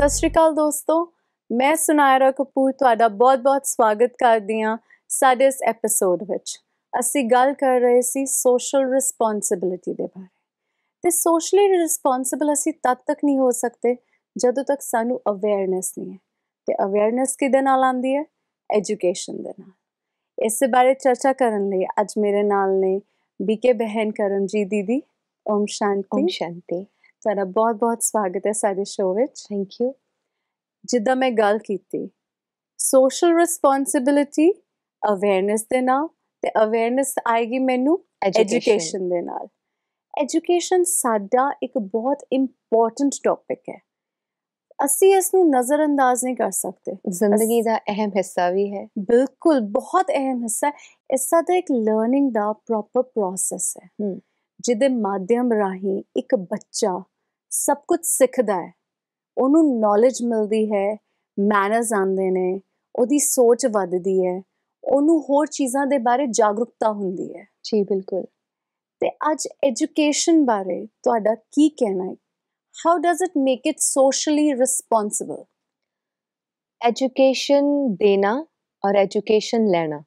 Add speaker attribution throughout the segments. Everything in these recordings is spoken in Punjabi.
Speaker 1: ਸਤਿ ਸ਼੍ਰੀ ਅਕਾਲ ਦੋਸਤੋ। ਮੈਂ ਸੁਨਾਇਰਾ ਕਪੂਰ ਤੁਹਾਡਾ ਬਹੁਤ-ਬਹੁਤ ਸਵਾਗਤ ਕਰਦੀ ਹਾਂ ਸਾਡੇ ਇਸ ਐਪੀਸੋਡ ਵਿੱਚ। ਅਸੀਂ ਗੱਲ ਕਰ ਰਹੇ ਸੀ ਸੋਸ਼ਲ ਰਿਸਪੌਂਸਿਬਿਲਿਟੀ ਦੇ ਬਾਰੇ। ਤੇ ਸੋਸ਼ਲੀ ਰਿਸਪੌਂਸਿਬਲ ਅਸੀਂ ਤਦ ਤੱਕ ਨਹੀਂ ਹੋ ਸਕਦੇ ਜਦੋਂ ਤੱਕ ਸਾਨੂੰ ਅਵੇਅਰਨੈਸ ਨਹੀਂ ਹੈ। ਤੇ ਅਵੇਅਰਨੈਸ ਕਿਹਦੇ ਨਾਲ ਆਉਂਦੀ ਹੈ? ਐਜੂਕੇਸ਼ਨ ਦੇ ਨਾਲ। ਇਸ ਬਾਰੇ ਚਰਚਾ ਕਰਨ ਲਈ ਅੱਜ ਮੇਰੇ ਨਾਲ ਨੇ ਬੀਕੇ ਬਹਿਨ ਕਰਮਜੀਤ ਦੀਦੀ, ਓਮ ਸ਼ਾਂਤੀ।
Speaker 2: ਓਮ ਸ਼ਾਂਤੀ।
Speaker 1: ਤੁਹਾਡਾ ਬਹੁਤ-ਬਹੁਤ ਸਵਾਗਤ ਹੈ ਸਾਡੇ ਸ਼ੋਅ ਵਿੱਚ।
Speaker 2: ਥੈਂਕ ਯੂ
Speaker 1: ਜਿੱਦਾਂ ਮੈਂ ਗੱਲ ਕੀਤੀ ਸੋਸ਼ਲ ਰਿਸਪੌਂਸਿਬਿਲਿਟੀ ਅਵੇਅਰਨੈਸ ਦੇ ਨਾਲ ਤੇ ਅਵੇਅਰਨੈਸ ਆਏਗੀ ਮੈਨੂੰ ਐਜੂਕੇਸ਼ਨ ਦੇ ਨਾਲ। ਐਜੂਕੇਸ਼ਨ ਸਾਡਾ ਇੱਕ ਬਹੁਤ ਇੰਪੋਰਟੈਂਟ ਟੌਪਿਕ ਹੈ। ਅਸੀਂ ਇਸ ਨੂੰ ਨਜ਼ਰਅੰਦਾਜ਼ ਨਹੀਂ ਕਰ ਸਕਦੇ।
Speaker 2: ਜ਼ਿੰਦਗੀ ਦਾ ਅਹਿਮ ਹਿੱਸਾ ਵੀ ਹੈ।
Speaker 1: ਬਿਲਕੁਲ ਬਹੁਤ ਅਹਿਮ ਹਿੱਸਾ ਇਸ ਦਾ ਇੱਕ ਲਰਨਿੰਗ ਦਾ ਪ੍ਰੋਪਰ ਪ੍ਰੋਸੈਸ ਹੈ। ਜਿਹਦੇ ਮਾਧਿਅਮ ਰਾਹੀਂ ਇੱਕ ਬੱਚਾ ਸਭ ਕੁਝ ਸਿੱਖਦਾ ਹੈ। ਉਹਨੂੰ ਨੌਲੇਜ ਮਿਲਦੀ ਹੈ ਮੈਨਰਸ ਆਉਂਦੇ ਨੇ ਉਹਦੀ ਸੋਚ ਵੱਧਦੀ ਹੈ ਉਹਨੂੰ ਹੋਰ ਚੀਜ਼ਾਂ ਦੇ ਬਾਰੇ ਜਾਗਰੂਕਤਾ ਹੁੰਦੀ ਹੈ।
Speaker 2: ਜੀ ਬਿਲਕੁਲ।
Speaker 1: ਤੇ ਅੱਜ ਐਜੂਕੇਸ਼ਨ ਬਾਰੇ ਤੁਹਾਡਾ ਕੀ ਕਹਿਣਾ ਹੈ? How does it make it socially responsible
Speaker 2: education ਦੇਣਾ ਔਰ ਐਜੂਕੇਸ਼ਨ ਲੈਣਾ।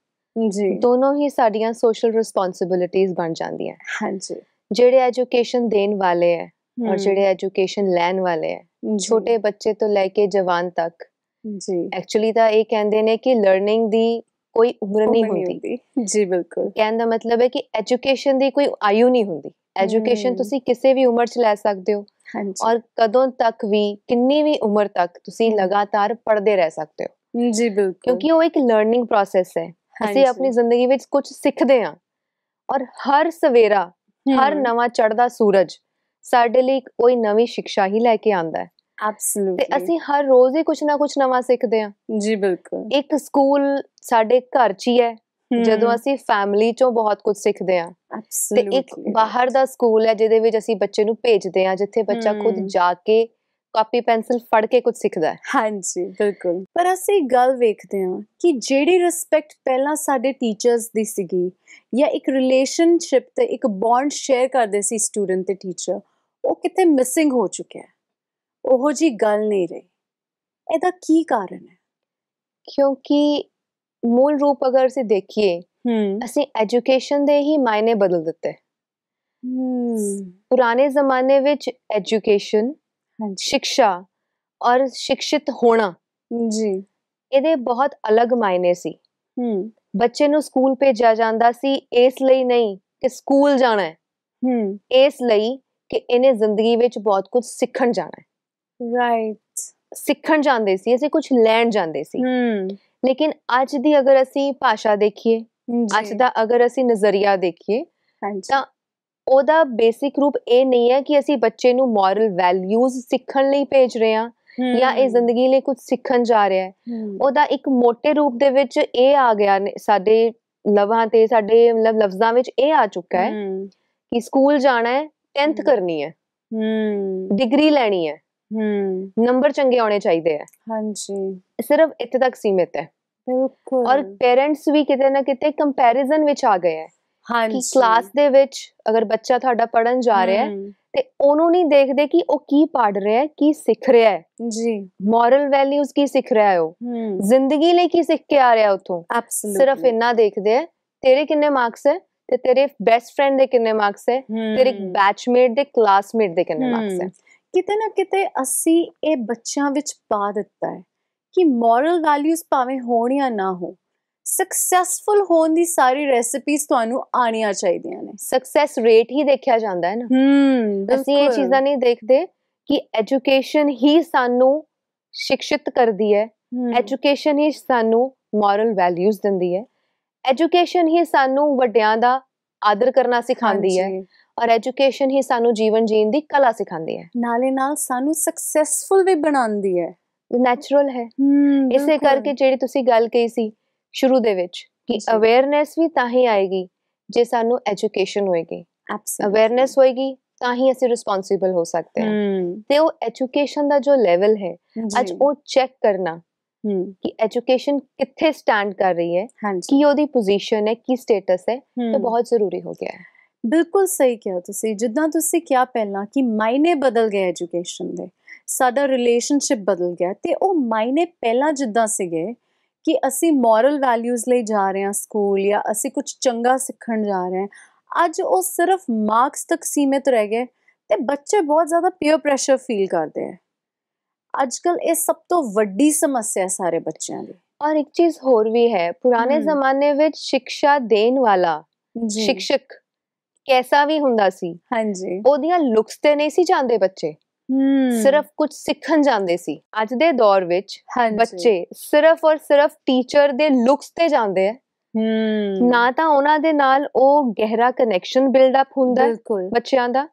Speaker 1: ਜੀ।
Speaker 2: ਦੋਨੋਂ ਹੀ ਸਾਡੀਆਂ ਸੋਸ਼ਲ ਰਿਸਪੌਂਸਿਬਿਲਿਟੀਆਂ ਬਣ ਜਾਂਦੀਆਂ।
Speaker 1: ਹਾਂਜੀ।
Speaker 2: ਜਿਹੜੇ ਐਜੂਕੇਸ਼ਨ ਦੇਣ ਵਾਲੇ ਹੈ ਔਰ ਜਿਹੜੇ ਐਜੂਕੇਸ਼ਨ ਲੈਣ ਵਾਲੇ ਹੈ ਛੋਟੇ ਬੱਚੇ ਤੋਂ ਲੈ ਕੇ ਜਵਾਨ ਤੱਕ।
Speaker 1: ਜੀ।
Speaker 2: ਐਕਚੁਅਲੀ ਤਾਂ ਇਹ ਕਹਿੰਦੇ ਨੇ ਕਿ ਲਰਨਿੰਗ ਦੀ ਕੋਈ ਉਮਰ ਨਹੀਂ ਹੁੰਦੀ।
Speaker 1: ਜੀ ਬਿਲਕੁਲ।
Speaker 2: ਕਹਿਣ ਦਾ ਮਤਲਬ ਹੈ ਕਿ ਐਜੂਕੇਸ਼ਨ ਦੀ ਕੋਈ ਆਯੂ ਨਹੀਂ ਹੁੰਦੀ। ਐਜੂਕੇਸ਼ਨ। ਤੁਸੀਂ ਕਿਸੇ ਵੀ ਉਮਰ 'ਚ ਲੈ ਸਕਦੇ ਹੋ।
Speaker 1: ਹਾਂਜੀ।
Speaker 2: ਔਰ ਕਦੋਂ ਤੱਕ ਵੀ ਕਿੰਨੀ ਵੀ ਉਮਰ ਤੱਕ ਤੁਸੀਂ। ਲਗਾਤਾਰ ਪੜ੍ਹਦੇ ਰਹਿ ਸਕਦੇ ਹੋ।
Speaker 1: ਜੀ ਬਿਲਕੁਲ।
Speaker 2: ਕਿਉਂਕਿ ਉਹ ਇੱਕ ਲਰਨਿੰਗ ਪ੍ਰੋਸੈਸ ਹੈ। ਅਸੀਂ ਆਪਣੀ ਜ਼ਿੰਦਗੀ ਵਿੱਚ ਕੁਝ ਸਿੱਖਦੇ ਹਾਂ। ਔਰ ਹਰ ਸਵੇਰਾ ਹਰ ਨਵਾਂ ਚੜ੍ਹਦਾ ਸੂਰਜ ਸਾਡੇ ਲਈ ਕੋਈ ਨਵੀਂ ਸਿੱਖਿਆ ਹੀ ਲੈ ਕੇ ਆਂਦਾ ਹੈ। ਤੇ
Speaker 1: absolutely.
Speaker 2: ਅਸੀਂ ਹਰ ਰੋਜ਼ ਹੀ ਕੁਝ ਨਾ ਕੁਝ ਨਵਾਂ ਸਿੱਖਦੇ ਹਾਂ।
Speaker 1: ਜੀ ਬਿਲਕੁਲ।
Speaker 2: ਇੱਕ ਸਕੂਲ ਸਾਡੇ ਘਰ 'ਚ ਹੀ ਹੈ। ਜਦੋਂ ਅਸੀਂ ਫੈਮਿਲੀ 'ਚੋਂ ਬਹੁਤ ਕੁਝ ਸਿੱਖਦੇ ਹਾਂ। ਤੇ ਇੱਕ ਬਾਹਰ ਦਾ ਸਕੂਲ ਹੈ ਜਿਹਦੇ ਵਿੱਚ ਅਸੀਂ ਬੱਚੇ ਨੂੰ ਭੇਜਦੇ ਹਾਂ ਜਿੱਥੇ ਬੱਚਾ ਖੁਦ। ਜਾ ਕੇ ਕਾਪੀ ਪੈਨਸਲ ਫੜ ਕੇ ਕੁਝ ਸਿੱਖਦਾ ਹੈ।
Speaker 1: ਹਾਂਜੀ ਬਿਲਕੁਲ। ਪਰ ਅਸੀਂ ਗੱਲ ਵੇਖਦੇ ਹਾਂ ਕਿ ਜਿਹੜੀ ਰਿਸਪੈਕਟ ਪਹਿਲਾਂ ਸਾਡੇ ਟੀਚਰਸ ਦੀ ਸੀਗੀ ਜਾਂ ਇੱਕ ਰਿਲੇਸ਼ਨਸ਼ਿਪ ਤੇ ਇੱਕ ਬੌਂਡ ਸ਼ੇਅਰ ਕਰਦੇ ਸੀ ਸਟੂਡੈਂਟ ਤੇ ਟੀਚਰ ਉਹ ਕਿਤੇ ਮਿਸਿੰਗ ਹੋ ਚੁੱਕਿਆ ਹੈ। ਉਹੋ ਜੀ ਗੱਲ ਨਹੀਂ ਰਹੀ। ਇਹਦਾ ਕੀ ਕਾਰਨ ਹੈ?
Speaker 2: ਕਿਉਂਕਿ ਮੂਲ ਰੂਪ ਅਗਰ ਅਸੀਂ ਦੇਖੀਏ ਅਸੀਂ ਐਜੂਕੇਸ਼ਨ ਦੇ ਹੀ ਮਾਇਨੇ ਬਦਲ ਦਿੱਤੇ। ਪੁਰਾਣੇ ਜ਼ਮਾਨੇ ਵਿੱਚ ਐਜੂਕੇਸ਼ਨ
Speaker 1: ਹਾਂਜੀ।
Speaker 2: ਸਿੱਖਿਆ ਔਰ ਸ਼ਿਕਸ਼ਿਤ ਹੋਣਾ
Speaker 1: ਜੀ।
Speaker 2: ਇਹਦੇ ਬਹੁਤ ਅਲੱਗ ਮਾਇਨੇ ਸੀ।
Speaker 1: ਹੂੰ।
Speaker 2: ਬੱਚੇ ਨੂੰ ਸਕੂਲ ਭੇਜਿਆ ਜਾਂਦਾ ਸੀ ਇਸ ਲਈ ਨਹੀਂ ਕਿ ਸਕੂਲ ਜਾਣਾ ਹੈ।
Speaker 1: ਹੂੰ।
Speaker 2: ਇਸ ਲਈ ਕਿ ਇਹਨੇ ਜ਼ਿੰਦਗੀ ਵਿੱਚ ਬਹੁਤ ਕੁਝ ਸਿੱਖਣ ਜਾਣਾ ਹੈ।
Speaker 1: ਰਾਈਟ
Speaker 2: ਸਿੱਖਣ ਜਾਂਦੇ ਸੀ ਅਸੀਂ ਕੁਝ ਲੈਣ ਜਾਂਦੇ ਸੀ।
Speaker 1: ਹੂੰ।
Speaker 2: ਲੇਕਿਨ ਅੱਜ ਦੀ ਅਗਰ ਅਸੀਂ ਭਾਸ਼ਾ ਦੇਖੀਏ ਅੱਜ ਦਾ ਅਗਰ ਅਸੀਂ ਨਜ਼ਰੀਆ ਦੇਖੀਏ ਤਾਂ ਉਹਦਾ ਬੇਸਿਕ ਰੂਪ ਇਹ ਨਹੀਂ ਹੈ ਕਿ ਅਸੀਂ ਬੱਚੇ ਨੂੰ ਮੋਰਲ ਵੈਲਿਊਜ਼ ਸਿੱਖਣ ਲਈ ਭੇਜ ਰਹੇ ਹਾਂ ਜਾਂ ਇਹ ਜ਼ਿੰਦਗੀ ਲਈ ਕੁਝ ਸਿੱਖਣ ਜਾ ਰਿਹਾ ਹੈ। ਉਹਦਾ ਇੱਕ ਮੋٹے ਰੂਪ ਦੇ ਵਿੱਚ ਇਹ ਆ ਗਿਆ ਸਾਡੇ ਲਵਾਂ ਤੇ ਸਾਡੇ ਮਤਲਬ ਲਫ਼ਜ਼ਾਂ ਵਿੱਚ ਇਹ ਆ ਚੁੱਕਾ ਹੂੰ, ਕਿ ਸਕੂਲ ਜਾਣਾ ਹੈ 10th
Speaker 1: ਹਮ।
Speaker 2: ਕਰਨੀ ਹੈ।
Speaker 1: ਹੂੰ।
Speaker 2: ਡਿਗਰੀ ਲੈਣੀ ਹੈ।
Speaker 1: ਹੂੰ।
Speaker 2: ਨੰਬਰ ਚੰਗੇ ਆਉਣੇ ਚਾਹੀਦੇ ਹੈ।
Speaker 1: ਹਾਂਜੀ।
Speaker 2: ਸਿਰਫ ਇੱਥੇ ਤੱਕ ਸੀਮਿਤ ਹੈ।
Speaker 1: ਬਿਲਕੁਲ।
Speaker 2: ਔਰ ਪੇਰੈਂਟਸ ਵੀ ਕਿਤੇ ਨਾ ਕਿਤੇ ਕੰਪੈਰੀਜ਼ਨ ਵਿੱਚ ਆ ਗਏ ਹੈ ਕਿ
Speaker 1: ਹਾਂਜੀ।
Speaker 2: ਕਲਾਸ ਦੇ ਵਿੱਚ ਅਗਰ ਬੱਚਾ ਤੁਹਾਡਾ ਪੜਨ ਜਾ ਰਿਹਾ ਹੈ ਤੇ ਉਹਨੂੰ ਨਹੀਂ ਦੇਖਦੇ ਕਿ ਉਹ ਕੀ ਪੜ ਰਿਹਾ ਹੈ ਕੀ ਸਿੱਖ ਰਿਹਾ ਹੈ।
Speaker 1: ਜੀ।
Speaker 2: ਮੋਰਲ ਵੈਲਿਊਜ਼ ਕੀ ਸਿੱਖ ਰਿਹਾ ਹੈ ਉਹ? ਜ਼ਿੰਦਗੀ ਲਈ ਕੀ ਸਿੱਖ ਕੇ ਆ ਰਿਹਾ ਉੱਥੋਂ? ਸਿਰਫ ਇੰਨਾ ਦੇਖਦੇ ਆ ਤੇਰੇ ਕਿੰਨੇ ਮਾਰਕਸ ਹੈ? ਤੇ ਤੇਰੇ ਬੈਸਟ ਫਰੈਂਡ ਦੇ ਕਿੰਨੇ ਮਾਰਕਸ ਹੈ? ਤੇਰੇ ਬੈਚਮੇਟ ਦੇ ਕਲਾਸਮੇਟ ਦੇ ਕਿੰਨੇ ਮਾਰਕਸ ਹੈ?
Speaker 1: ਕਿਤੇ ਨਾ ਕਿਤੇ ਅਸੀਂ ਇਹ ਬੱਚਿਆਂ ਵਿੱਚ ਪਾ ਦਿੱਤਾ ਹੈ ਕਿ ਮੋਰਲ ਵੈਲਿਊਜ਼ ਭਾਵੇਂ ਹੋਣ ਜਾਂ ਨਾ ਹੋ ਸਕਸੈਸਫੁਲ ਹੋਣ ਦੀ ਸਾਰੀ ਰੈਸਿਪੀਜ਼ ਤੁਹਾਨੂੰ ਆਣੀਆਂ ਚਾਹੀਦੀਆਂ ਨੇ।
Speaker 2: ਸਕਸੈਸ ਰੇਟ ਹੀ ਦੇਖਿਆ ਜਾਂਦਾ ਹੈ ਨਾ।
Speaker 1: ਹਮ
Speaker 2: ਅਸੀਂ ਇਹ ਚੀਜ਼ਾਂ ਨਹੀਂ ਦੇਖਦੇ ਕਿ ਐਜੂਕੇਸ਼ਨ ਹੀ ਸਾਨੂੰ ਸਿੱਖਿਤ ਕਰਦੀ ਹੈ। ਐਜੂਕੇਸ਼ਨ ਹੀ ਸਾਨੂੰ ਮੋਰਲ ਵੈਲਿਊਜ਼ ਦਿੰਦੀ ਹੈ। ਐਜੂਕੇਸ਼ਨ ਹੀ ਸਾਨੂੰ ਵੱਡਿਆਂ ਦਾ ਆਦਰ ਕਰਨਾ ਸਿਖਾਉਂਦੀ ਹੈ ਔਰ ਐਜੂਕੇਸ਼ਨ ਹੀ ਸਾਨੂੰ ਜੀਵਨ ਜੀਣ ਦੀ ਕਲਾ ਸਿਖਾਉਂਦੀ ਹੈ।
Speaker 1: ਨਾਲੇ ਨਾਲ ਸਾਨੂੰ ਸਕਸੈਸਫੁਲ ਵੀ ਬਣਾਉਂਦੀ ਹੈ।
Speaker 2: ਨੈਚੁਰਲ ਹੈ। ਇਸੇ ਕਰਕੇ ਜਿਹੜੀ ਤੁਸੀਂ ਗੱਲ ਕਹੀ ਸੀ ਸ਼ੁਰੂ ਦੇ ਵਿੱਚ ਕਿ। ਅਵੇਅਰਨੈਸ ਵੀ ਤਾਂ ਹੀ ਆਏਗੀ ਜੇ ਸਾਨੂੰ ਐਜੂਕੇਸ਼ਨ ਹੋਏਗੀ। ਅਵੇਅਰਨੈਸ ਹੋਏਗੀ ਤਾਂ ਹੀ ਅਸੀਂ ਰਿਸਪੌਂਸਿਬਲ ਹੋ ਸਕਦੇ ਹਾਂ। ਤੇ ਉਹ ਐਜੂਕੇਸ਼ਨ ਦਾ ਜੋ ਲੈਵਲ ਹੈ ਅੱਜ ਉਹ ਚੈੱਕ ਕਰਨਾ ਕਿ ਐਜੂਕੇਸ਼ਨ ਕਿੱਥੇ ਸਟੈਂਡ ਕਰ ਰਹੀ ਹੈ ਕੀ ਉਹਦੀ ਪੋਜੀਸ਼ਨ ਹੈ ਕੀ ਸਟੇਟਸ ਹੈ ਤੇ ਬਹੁਤ ਜ਼ਰੂਰੀ ਹੋ ਗਿਆ ਹੈ।
Speaker 1: ਬਿਲਕੁਲ ਸਹੀ ਕਿਹਾ ਤੁਸੀਂ। ਜਿੱਦਾਂ ਤੁਸੀਂ ਕਿਹਾ ਪਹਿਲਾਂ ਕਿ ਮਾਇਨੇ ਬਦਲ ਗਏ ਐਜੂਕੇਸ਼ਨ ਦੇ ਸਾਡਾ ਰਿਲੇਸ਼ਨਸ਼ਿਪ ਬਦਲ ਗਿਆ ਤੇ ਉਹ ਮਾਇਨੇ ਪਹਿਲਾਂ ਜਿੱਦਾਂ ਸੀਗੇ ਕਿ ਅਸੀਂ ਮੋਰਲ ਵੈਲਿਊਜ਼ ਲਈ ਜਾ ਰਹੇ ਹਾਂ ਸਕੂਲ ਜਾਂ ਅਸੀਂ ਕੁਝ ਚੰਗਾ ਸਿੱਖਣ ਜਾ ਰਹੇ ਹਾਂ ਅੱਜ ਉਹ ਸਿਰਫ ਮਾਰਕਸ ਤੱਕ ਸੀਮਿਤ ਰਹਿ ਗਏ ਤੇ ਬੱਚੇ ਬਹੁਤ ਜ਼ਿਆਦਾ ਪੀਅਰ ਪ੍ਰੈਸ਼ਰ ਫੀਲ ਕਰਦੇ ਆ। ਅੱਜ ਕੱਲ ਇਹ ਸਭ ਤੋਂ ਵੱਡੀ ਸਮੱਸਿਆ ਸਾਰੇ ਬੱਚਿਆਂ ਦੀ।
Speaker 2: ਔਰ ਇੱਕ ਚੀਜ਼ ਹੋਰ ਵੀ ਹੈ ਪੁਰਾਣੇ। ਜ਼ਮਾਨੇ ਵਿੱਚ ਸਿੱਖਿਆ ਦੇਣ ਵਾਲਾ ਸਿੱਖਿਅਕ ਕੈਸਾ ਵੀ ਹੁੰਦਾ ਸੀ
Speaker 1: ਹਾਂਜੀ।
Speaker 2: ਉਹਦੀਆਂ ਲੁਕਸ ਤੇ ਨਹੀਂ ਸੀ ਜਾਂਦੇ ਬੱਚੇ। ਸਿਰਫ ਕੁਝ ਸਿੱਖਣ ਜਾਂਦੇ ਸੀ। ਅੱਜ ਦੇ ਦੌਰ ਵਿੱਚ ਬੱਚੇ ਸਿਰਫ ਔਰ ਸਿਰਫ ਟੀਚਰ ਦੇ ਲੁਕਸ ਤੇ ਜਾਂਦੇ ਆ ਨਾ ਤਾਂ ਉਹਨਾਂ ਦੇ ਨਾਲ ਉਹ ਗਹਿਰਾ ਕਨੈਕਸ਼ਨ ਬਿਲਡ ਅਪ ਹੁੰਦਾ ਬੱਚਿਆਂ ਦਾ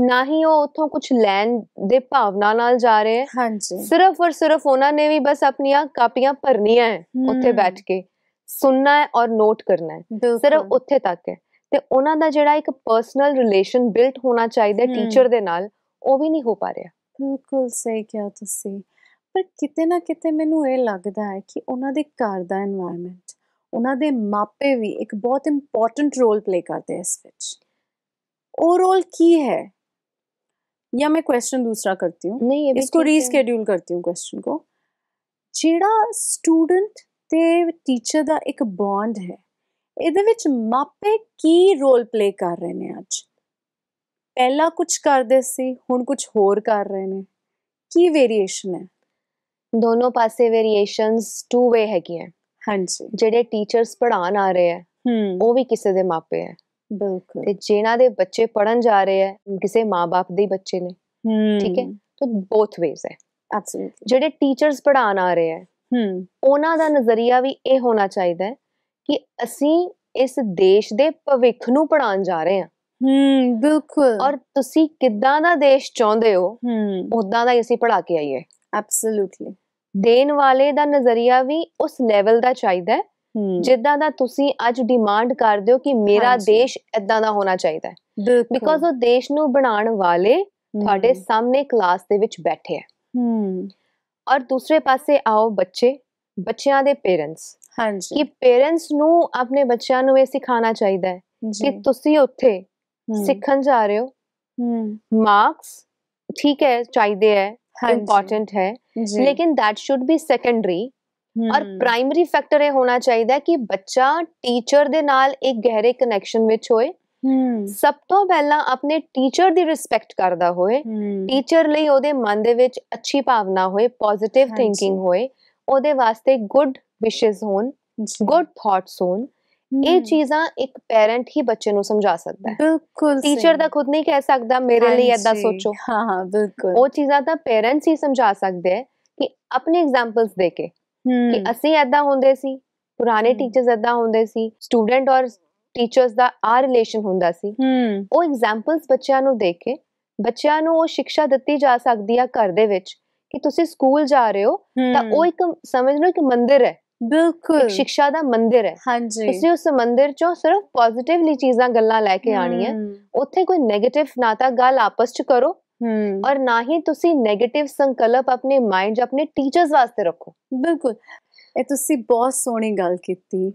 Speaker 2: ਨਾ ਹੀ ਉਹ ਉਥੋਂ ਕੁਝ ਲੈਣ ਦੇ ਭਾਵਨਾ ਨਾਲ ਜਾ ਰਹੇ ਹੈ।
Speaker 1: ਹਾਂਜੀ।
Speaker 2: ਸਿਰਫ ਔਰ ਸਿਰਫ ਉਹਨਾਂ ਨੇ ਵੀ ਬਸ ਆਪਣੀਆਂ ਕਾਪੀਆਂ ਭਰਨੀਆਂ ਹੈ ਉੱਥੇ ਬੈਠ ਕੇ। ਸੁਣਨਾ ਹੈ ਔਰ ਨੋਟ ਕਰਨਾ ਹੈ। ਸਿਰਫ ਉੱਥੇ ਤੱਕ ਹੈ। ਤੇ ਉਹਨਾਂ ਦਾ ਜਿਹੜਾ ਇੱਕ ਪਰਸਨਲ ਰਿਲੇਸ਼ਨ ਬਿਲਟ ਹੋਣਾ ਚਾਹੀਦਾ ਟੀਚਰ ਦੇ ਨਾਲ ਉਹ ਵੀ ਨਹੀਂ ਹੋ ਪਾ ਰਿਹਾ।
Speaker 1: ਬਿਲਕੁਲ ਸਹੀ ਕਿਹਾ ਤੁਸੀਂ। ਪਰ ਕਿਤੇ ਨਾ ਕਿਤੇ ਮੈਨੂੰ ਇਹ ਲੱਗਦਾ ਹੈ ਕਿ ਉਹਨਾਂ ਦੇ ਘਰ ਦਾ এনवायरमेंट ਉਹਨਾਂ ਦੇ ਮਾਪੇ ਵੀ ਇੱਕ ਬਹੁਤ ਇੰਪੋਰਟੈਂਟ ਰੋਲ ਪਲੇ ਕਰਦੇ ਇਸ ਵਿੱਚ। ਉਹ ਰੋਲ ਕੀ ਹੈ? या मैं क्वेश्चन दूसरा करती हूँ
Speaker 2: ਨਹੀਂ ਇਹ ਵੀ
Speaker 1: इसको
Speaker 2: ठीक है।
Speaker 1: रीस्केड्यूल करती हूँ क्वेश्चन को ਜਿਹੜਾ ਸਟੂਡੈਂਟ ਤੇ ਟੀਚਰ ਦਾ ਇੱਕ ਬੌਂਡ ਹੈ ਇਹਦੇ ਵਿੱਚ ਮਾਪੇ ਕੀ ਰੋਲ ਪਲੇ ਕਰ ਰਹੇ ਨੇ ਅੱਜ ਪਹਿਲਾਂ ਕੁਝ ਕਰਦੇ ਸੀ ਹੁਣ ਕੁਝ ਹੋਰ ਕਰ ਰਹੇ ਨੇ ਕੀ ਵੇਰੀਏਸ਼ਨ ਹੈ
Speaker 2: ਦੋਨੋਂ ਪਾਸੇ ਵੇਰੀਏਸ਼ਨਸ ਟੂ ਵੇ ਹੈਗੀਆਂ
Speaker 1: ਹਾਂਜੀ
Speaker 2: ਜਿਹੜੇ ਟੀਚਰਸ ਪੜ੍ਹਾਉਣ ਆ ਰਹੇ ਹੈ
Speaker 1: ਹੂੰ
Speaker 2: ਉਹ ਵੀ ਕਿਸੇ ਦੇ ਮਾਪੇ ਹੈ
Speaker 1: ਬਿਲਕੁਲ।
Speaker 2: ਤੇ ਜਿਨ੍ਹਾਂ ਦੇ ਬੱਚੇ ਪੜਨ ਜਾ ਰਹੇ ਹੈ ਕਿਸੇ ਮਾਪੇ ਦੇ ਬੱਚੇ ਨੇ ਠੀਕ ਹੈ? ਤਾਂ ਬੋਥ ਵੇਜ਼ ਹੈ।
Speaker 1: ਐਬਸੋਲੂਟਲੀ
Speaker 2: ਜਿਹੜੇ ਟੀਚਰਸ ਪੜ੍ਹਾਉਣ ਆ ਰਹੇ ਹੈ
Speaker 1: ਹੂੰ।
Speaker 2: ਉਹਨਾਂ ਦਾ ਨਜ਼ਰੀਆ ਵੀ ਇਹ ਹੋਣਾ ਚਾਹੀਦਾ ਹੈ ਕਿ ਅਸੀਂ ਇਸ ਦੇਸ਼ ਦੇ ਭਵਿੱਖ ਨੂੰ ਪੜਾਉਣ ਜਾ ਰਹੇ ਹਾਂ।
Speaker 1: ਹੂੰ ਬਿਲਕੁਲ।
Speaker 2: ਔਰ ਤੁਸੀਂ ਕਿੱਦਾਂ ਦਾ ਦੇਸ਼ ਚਾਹੁੰਦੇ ਹੋ
Speaker 1: ਹੂੰ।
Speaker 2: ਉਦਾਂ ਦਾ ਹੀ ਅਸੀਂ ਪੜਾ ਕੇ ਆਈਏ।
Speaker 1: ਐਬਸੋਲੂਟਲੀ
Speaker 2: ਦੇਣ ਵਾਲੇ ਦਾ ਨਜ਼ਰੀਆ ਵੀ ਉਸ ਲੈਵਲ ਦਾ ਚਾਹੀਦਾ ਹੂੰ ਜਿੱਦਾਂ ਦਾ ਤੁਸੀਂ ਅੱਜ ਡਿਮਾਂਡ ਕਰਦੇ ਹੋ ਕਿ ਮੇਰਾ। ਦੇਸ਼ ਇਦਾਂ ਦਾ ਹੋਣਾ ਚਾਹੀਦਾ ਹੈ। ਬਿਕੋਜ਼ ਉਹ ਦੇਸ਼ ਨੂੰ ਬਣਾਉਣ ਵਾਲੇ ਤੁਹਾਡੇ ਸਾਹਮਣੇ ਕਲਾਸ ਦੇ ਵਿੱਚ ਬੈਠੇ ਹੈ।
Speaker 1: ਹੂੰ।
Speaker 2: ਔਰ ਦੂਸਰੇ ਪਾਸੇ ਆਓ ਬੱਚੇ ਬੱਚਿਆਂ ਦੇ ਪੇਰੈਂਟਸ
Speaker 1: ਹਾਂਜੀ।
Speaker 2: ਕਿ ਪੇਰੈਂਟਸ ਨੂੰ ਆਪਣੇ ਬੱਚਿਆਂ ਨੂੰ ਇਹ ਸਿਖਾਉਣਾ ਚਾਹੀਦਾ ਹੈ ਕਿ ਤੁਸੀਂ ਉੱਥੇ ਸਿੱਖਣ ਜਾ ਰਹੇ ਹੋ।
Speaker 1: ਹੂੰ।
Speaker 2: ਮਾਰਕਸ ਠੀਕ ਹੈ ਚਾਹੀਦੇ ਹੈ ਇੰਪੋਰਟੈਂਟ ਹੈ। ਲੇਕਿਨ that should be secondary ਔਰ ਪ੍ਰਾਇਮਰੀ ਫੈਕਟਰ ਇਹ ਹੋਣਾ ਚਾਹੀਦਾ ਕਿ ਬੱਚਾ ਟੀਚਰ ਦੇ ਨਾਲ ਇੱਕ ਗਹਿਰੇ ਕਨੈਕਸ਼ਨ ਵਿੱਚ ਹੋਏ।
Speaker 1: ਹੂੰ।
Speaker 2: ਸਭ ਤੋਂ ਪਹਿਲਾਂ ਆਪਣੇ ਟੀਚਰ ਦੀ ਰਿਸਪੈਕਟ ਕਰਦਾ ਹੋਏ। ਟੀਚਰ ਲਈ ਉਹਦੇ ਮਨ ਦੇ ਵਿੱਚ ਅੱਛੀ ਭਾਵਨਾ ਹੋਏ ਪੋਜ਼ਿਟਿਵ। ਥਿੰਕਿੰਗ ਹੋਏ। ਉਹਦੇ ਵਾਸਤੇ ਗੁੱਡ ਵਿਸ਼ੇਸ ਹੋਣ ਗੁੱਡ ਥਾਟਸ ਹੋਣ। ਇਹ ਚੀਜ਼ਾਂ ਇੱਕ ਪੈਰੈਂਟ ਹੀ ਬੱਚੇ ਨੂੰ ਸਮਝਾ ਸਕਦਾ ਹੈ।
Speaker 1: ਬਿਲਕੁਲ
Speaker 2: ਟੀਚਰ। ਦਾ ਖੁਦ ਨਹੀਂ ਕਹਿ ਸਕਦਾ ਮੇਰੇ ਲਈ
Speaker 1: ਹਾਂਜੀ,
Speaker 2: ਸੋਚੋ।
Speaker 1: ਹਾਂ ਹਾਂ ਬਿਲਕੁਲ।
Speaker 2: ਉਹ ਚੀਜ਼ਾਂ ਤਾਂ ਪੇਰੈਂਟਸ ਹੀ ਸਮਝਾ ਸਕਦੇ ਹੈ ਕਿ ਆਪਣੇ ਐਗਜ਼ਾਮਪਲਸ ਦੇ ਕੇ। ਕਿ ਅਸੀਂ ਏਦਾਂ ਹੁੰਦੇ ਸੀ ਪੁਰਾਣੇ। ਟੀਚਰਸ ਏਦਾਂ ਹੁੰਦੇ ਸੀ ਸਟੂਡੈਂਟ ਔਰ ਟੀਚਰਸ ਦਾ ਆ ਰਿਲੇਸ਼ਨ ਹੁੰਦਾ ਸੀ। ਉਹ ਐਗਜ਼ਾਮਪਲਸ ਬੱਚਿਆਂ ਨੂੰ ਦੇ ਕੇ ਬੱਚਿਆਂ ਨੂੰ ਉਹ ਸਿੱਖਿਆ ਦਿੱਤੀ ਜਾ ਸਕਦੀ ਆ ਘਰ ਦੇ ਵਿੱਚ ਕਿ ਤੁਸੀਂ ਸਕੂਲ ਜਾ ਰਹੇ ਹੋ ਤਾਂ ਉਹ ਇੱਕ ਸਮਝ ਲਓ ਇੱਕ ਮੰਦਿਰ ਹੈ।
Speaker 1: ਬਿਲਕੁਲ।
Speaker 2: ਇੱਕ ਸਿੱਖਿਆ ਦਾ ਮੰਦਿਰ ਹੈ।
Speaker 1: ਹਾਂਜੀ।
Speaker 2: ਤੁਸੀਂ ਉਸ ਮੰਦਿਰ ਚੋਂ ਸਿਰਫ ਪੋਜ਼ਿਟਿਵਲੀ ਚੀਜ਼ਾਂ ਗੱਲਾਂ ਲੈ ਕੇ ਆਣੀਆਂ
Speaker 1: ਹੂੰ,
Speaker 2: ਉੱਥੇ ਕੋਈ 네ਗੇਟਿਵ ਨਾ ਤਾਂ ਗੱਲ ਆਪਸ ਚ ਕਰੋ ਔਰ ਨਾ ਹੀ ਤੁਸੀਂ 네ਗੇਟਿਵ ਸੰਕਲਪ ਆਪਣੇ ਮਾਈਂਡ 'ਚ ਆਪਣੇ ਟੀਚਰਸ ਵਾਸਤੇ ਰੱਖੋ।
Speaker 1: ਬਿਲਕੁਲ। ਇਹ ਤੁਸੀਂ ਬਹੁਤ ਸੋਹਣੀ ਗੱਲ ਕੀਤੀ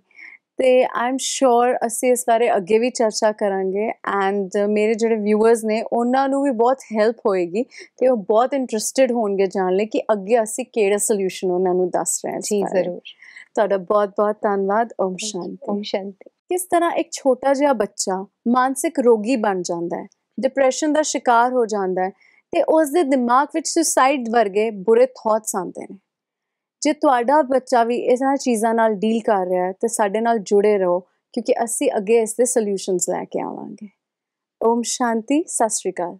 Speaker 1: ਤੇ ਆਮ ਸ਼ੋਰ ਅਸੀਂ ਇਸ ਬਾਰੇ ਅੱਗੇ ਵੀ ਚਰਚਾ ਕਰਾਂਗੇ ਐਂਡ ਮੇਰੇ ਜਿਹੜੇ ਵਿਊਅਰਸ ਨੇ ਉਹਨਾਂ ਨੂੰ ਵੀ ਬਹੁਤ ਹੈਲਪ ਹੋਏਗੀ ਤੇ ਉਹ ਬਹੁਤ ਇੰਟਰਸਟਿਡ ਹੋਣਗੇ ਜਾਣ ਲਈ ਕਿ ਅੱਗੇ ਅਸੀਂ ਕਿਹੜਾ ਸੋਲੂਸ਼ਨ ਉਹਨਾਂ ਨੂੰ ਦੱਸ ਰਹੇ ਹਾਂ
Speaker 2: ਜੀ। ਜ਼ਰੂਰ।
Speaker 1: ਤੁਹਾਡਾ ਬਹੁਤ ਬਹੁਤ ਧੰਨਵਾਦ ਓਮ ਸ਼ਾਂਤੀ।
Speaker 2: ਓਮ ਸ਼ਾਂਤੀ।
Speaker 1: ਕਿਸ ਤਰ੍ਹਾਂ ਇੱਕ ਛੋਟਾ ਜਿਹਾ ਬੱਚਾ ਮਾਨਸਿਕ ਰੋਗੀ ਬਣ ਜਾਂਦਾ ਹੈ? ਡਿਪਰੈਸ਼ਨ ਦਾ ਸ਼ਿਕਾਰ ਹੋ ਜਾਂਦਾ ਹੈ ਤੇ ਉਸ ਦੇ ਦਿਮਾਗ ਵਿੱਚ ਸੁਸਾਈਡ ਵਰਗੇ ਬੁਰੇ ਥਾਟਸ ਆਉਂਦੇ ਨੇ। ਜੇ ਤੁਹਾਡਾ ਬੱਚਾ ਵੀ ਇਹਨਾਂ ਚੀਜ਼ਾਂ ਨਾਲ ਡੀਲ ਕਰ ਰਿਹਾ ਹੈ, ਤੇ ਸਾਡੇ ਨਾਲ ਜੁੜੇ ਰਹੋ, ਕਿਉਂਕਿ ਅਸੀਂ ਅੱਗੇ ਇਸ ਦੇ ਸੋਲੂਸ਼ਨਸ ਲੈ ਕੇ ਆਵਾਂਗੇ। ਓਮ ਸ਼ਾਂਤੀ, ਸਤਿ ਸ਼੍ਰੀ ਅਕਾਲ।